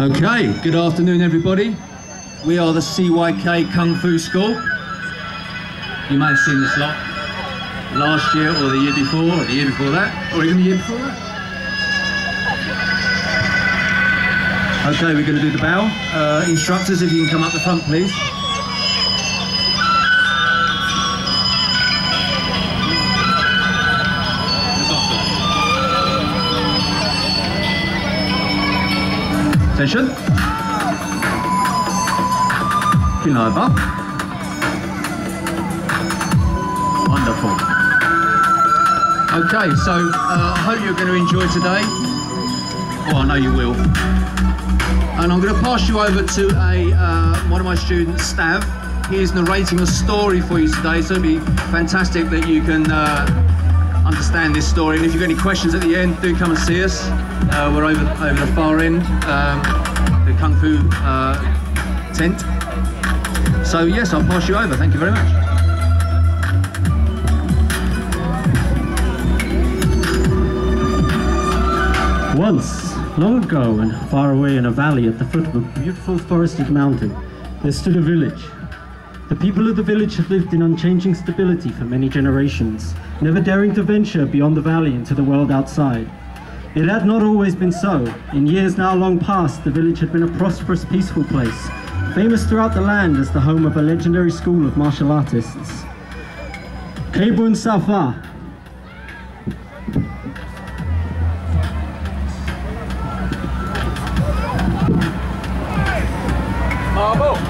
Okay, good afternoon everybody. We are the CYK Kung Fu School. You may have seen this lot last year or the year before or the year before that or even the year before that. Okay, we're going to do the bow. Uh, instructors, if you can come up the front please. Up. Wonderful. Okay, so uh, I hope you're going to enjoy today. Well, I know you will. And I'm going to pass you over to a uh, one of my students, Stav. He is narrating a story for you today, so it'll be fantastic that you can uh, understand this story. And if you've got any questions at the end, do come and see us. Uh, we're over over the far end, um, the Kung Fu uh, tent. So yes, I'll pass you over. Thank you very much. Once, long ago and far away in a valley at the foot of a beautiful forested mountain, there stood a village. The people of the village had lived in unchanging stability for many generations, never daring to venture beyond the valley into the world outside. It had not always been so. In years now long past, the village had been a prosperous, peaceful place, famous throughout the land as the home of a legendary school of martial artists. Kebun Safa, Marble.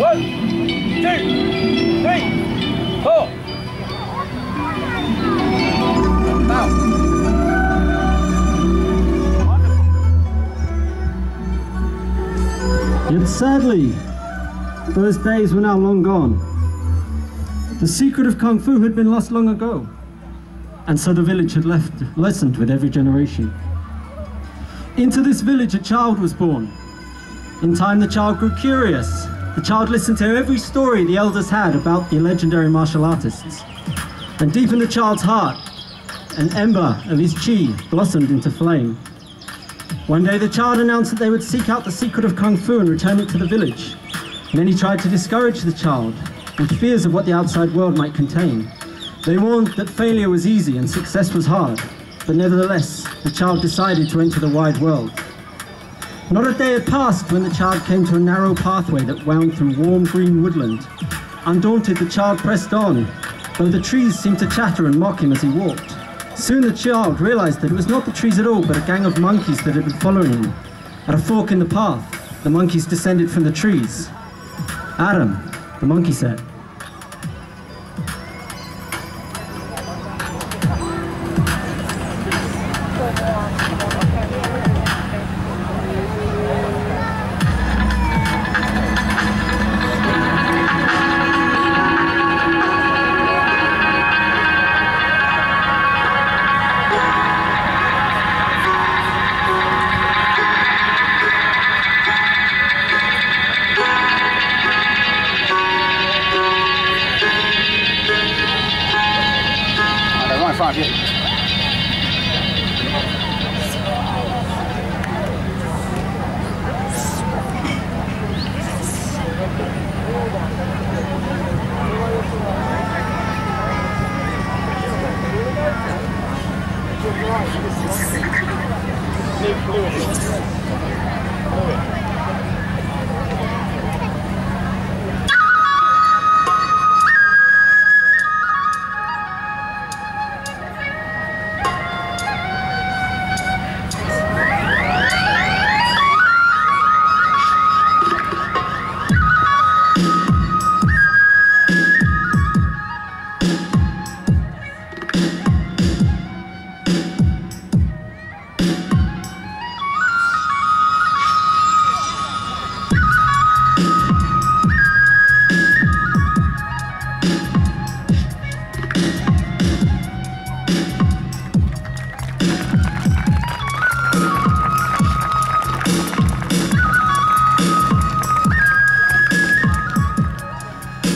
one, two, three, four. Yet sadly, those days were now long gone. The secret of Kung Fu had been lost long ago, and so the village had left lessened with every generation. Into this village a child was born. In time the child grew curious. The child listened to every story the elders had about the legendary martial artists. And deep in the child's heart, an ember of his chi blossomed into flame. One day the child announced that they would seek out the secret of Kung Fu and return it to the village. Many tried to discourage the child with fears of what the outside world might contain. They warned that failure was easy and success was hard, but nevertheless, the child decided to enter the wide world. Not a day had passed when the child came to a narrow pathway that wound through warm green woodland. Undaunted, the child pressed on, though the trees seemed to chatter and mock him as he walked. Soon the child realized that it was not the trees at all, but a gang of monkeys that had been following him. At a fork in the path, the monkeys descended from the trees. Adam, the monkey said, They're right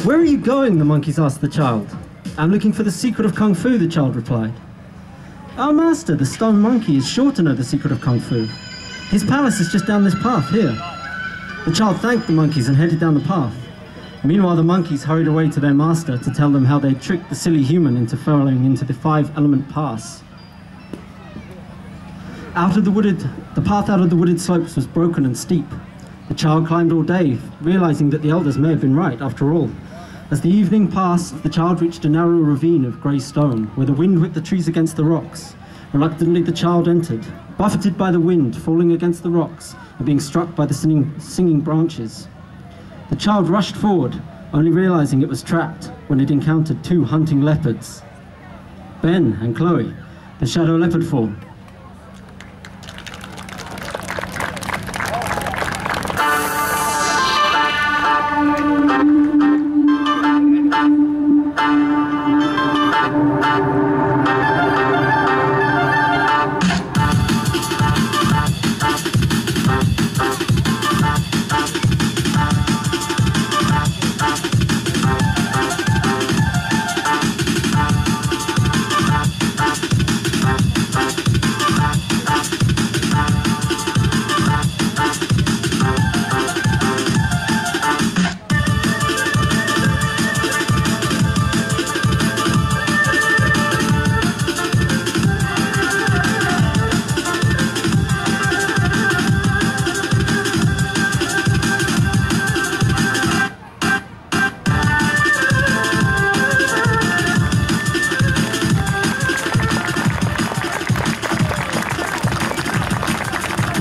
Where are you going? the monkeys asked the child. I'm looking for the secret of Kung Fu, the child replied. Our master, the stone monkey, is sure to know the secret of Kung Fu. His palace is just down this path here. The child thanked the monkeys and headed down the path. Meanwhile, the monkeys hurried away to their master to tell them how they tricked the silly human into falling into the five element pass. Out of the wooded, the path out of the wooded slopes was broken and steep. The child climbed all day, realizing that the elders may have been right after all. As the evening passed, the child reached a narrow ravine of grey stone, where the wind whipped the trees against the rocks. Reluctantly, the child entered, buffeted by the wind, falling against the rocks and being struck by the singing, singing branches. The child rushed forward, only realizing it was trapped when it encountered two hunting leopards. Ben and Chloe, the shadow leopard form,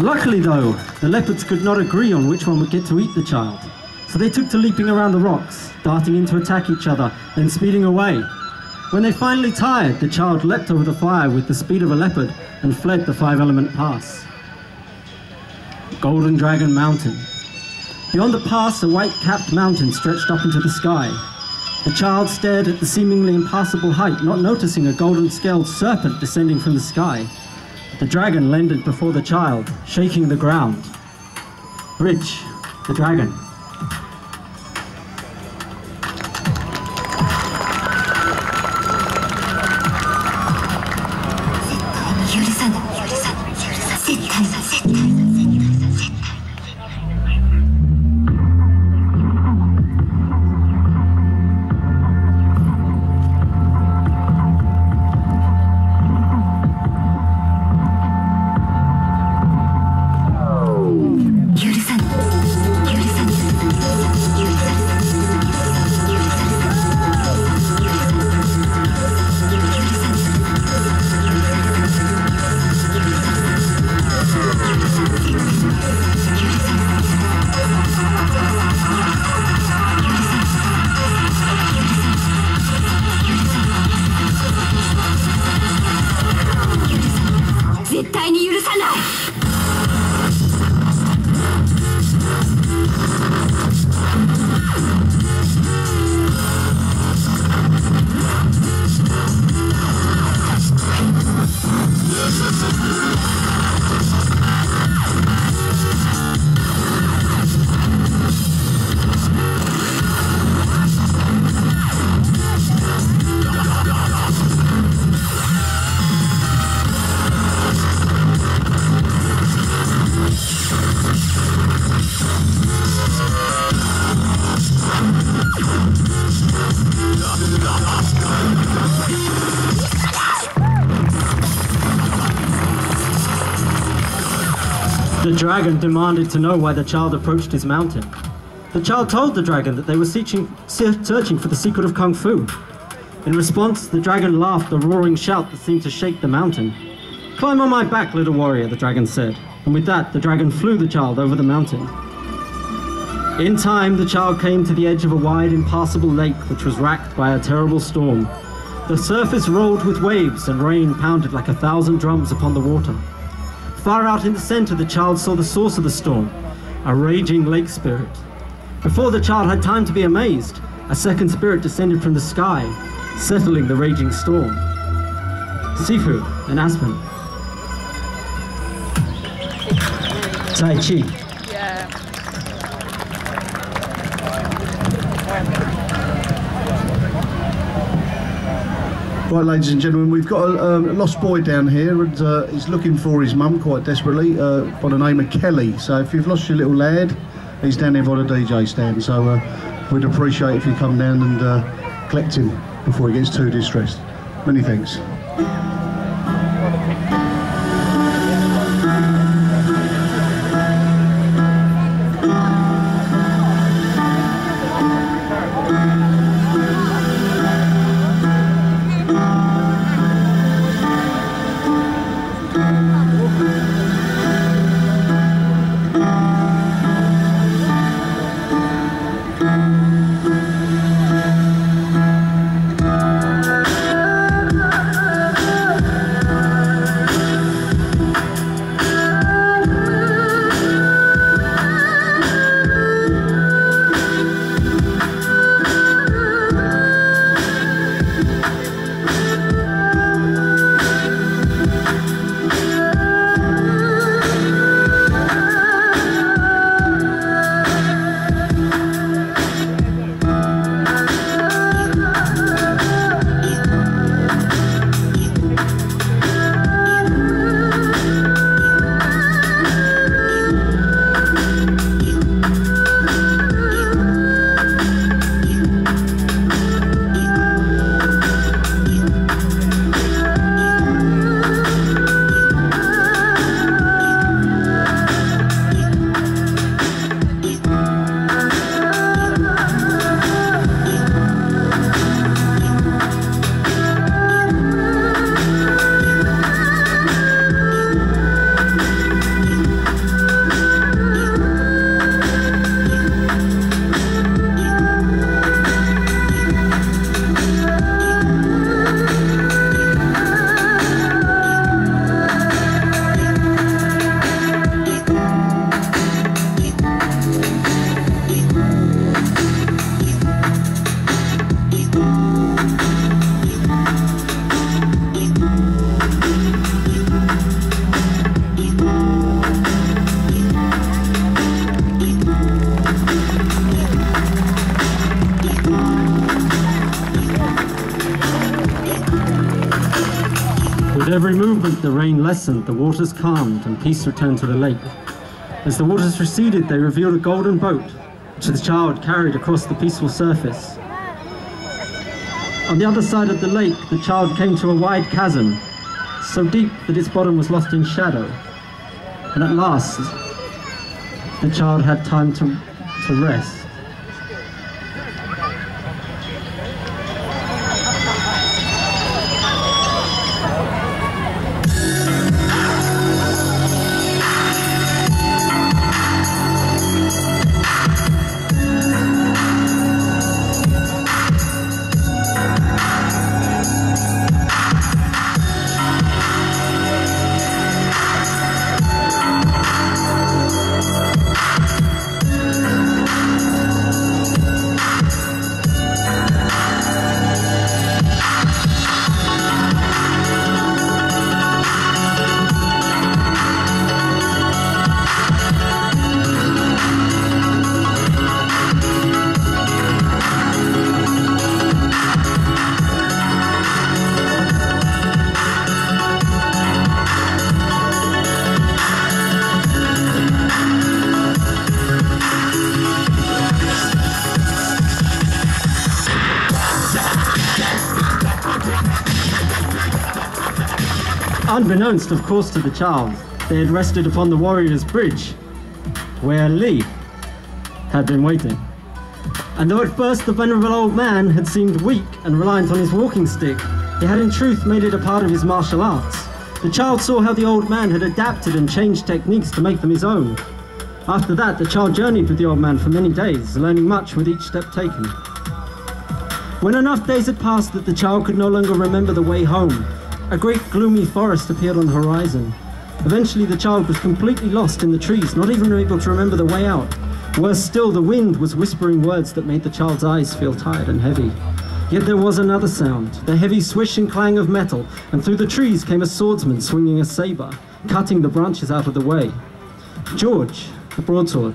Luckily, though, the leopards could not agree on which one would get to eat the child. So they took to leaping around the rocks, darting in to attack each other, then speeding away. When they finally tired, the child leapt over the fire with the speed of a leopard and fled the five element pass. Golden Dragon Mountain. Beyond the pass, a white capped mountain stretched up into the sky. The child stared at the seemingly impassable height, not noticing a golden scaled serpent descending from the sky. The dragon landed before the child, shaking the ground. Bridge, the dragon. Dragon demanded to know why the child approached his mountain. The child told the dragon that they were searching, searching for the secret of Kung Fu. In response, the dragon laughed a roaring shout that seemed to shake the mountain. Climb on my back, little warrior, the dragon said. And with that, the dragon flew the child over the mountain. In time, the child came to the edge of a wide, impassable lake which was racked by a terrible storm. The surface rolled with waves and rain pounded like a thousand drums upon the water. Far out in the center, the child saw the source of the storm, a raging lake spirit. Before the child had time to be amazed, a second spirit descended from the sky, settling the raging storm. Sifu and Aspen. Tai Chi. Yeah. Right, ladies and gentlemen, we've got a, um, a lost boy down here, and uh, he's looking for his mum quite desperately, uh, by the name of Kelly. So if you've lost your little lad, he's down there by the DJ stand. So uh, we'd appreciate if you come down and uh, collect him before he gets too distressed. Many thanks. Movement, the rain lessened, the waters calmed, and peace returned to the lake. As the waters receded, they revealed a golden boat, which the child carried across the peaceful surface. On the other side of the lake, the child came to a wide chasm, so deep that its bottom was lost in shadow. And at last, the child had time to, to rest. Unbeknownst, of course, to the child, they had rested upon the warrior's bridge, where Lee had been waiting. And though at first the venerable old man had seemed weak and reliant on his walking stick, he had in truth made it a part of his martial arts. The child saw how the old man had adapted and changed techniques to make them his own. After that, the child journeyed with the old man for many days, learning much with each step taken. When enough days had passed that the child could no longer remember the way home, a great gloomy forest appeared on the horizon. Eventually the child was completely lost in the trees, not even able to remember the way out. Worse still, the wind was whispering words that made the child's eyes feel tired and heavy. Yet there was another sound, the heavy swish and clang of metal, and through the trees came a swordsman swinging a saber, cutting the branches out of the way. George, the broadsword.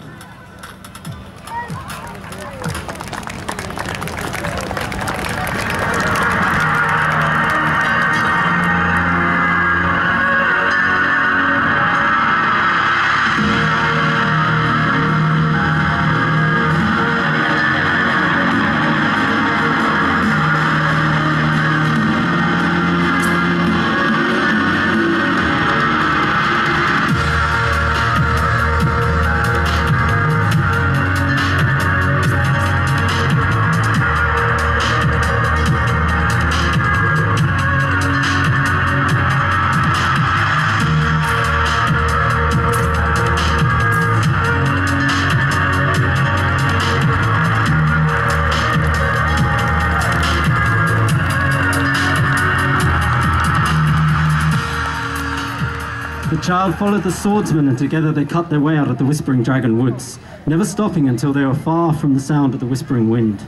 Child followed the swordsman, and together they cut their way out of the Whispering Dragon woods, never stopping until they were far from the sound of the whispering wind.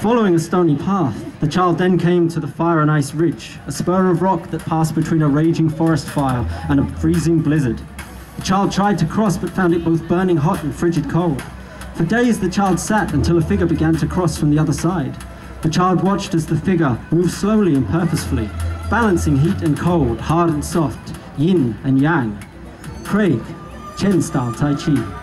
Following a stony path, the child then came to the Fire and Ice Ridge, a spur of rock that passed between a raging forest fire and a freezing blizzard. The child tried to cross but found it both burning hot and frigid cold. For days the child sat until a figure began to cross from the other side. The child watched as the figure moved slowly and purposefully, balancing heat and cold, hard and soft, yin and yang. Craig, Chen style Tai Chi.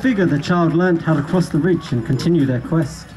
Figure, the child learnt how to cross the ridge and continue their quest.